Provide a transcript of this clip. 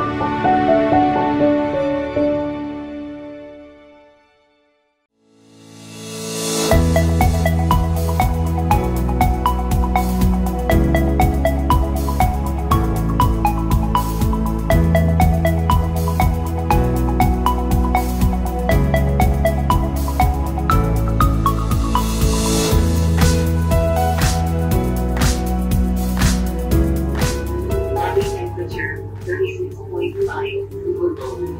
Música 36.5 Google.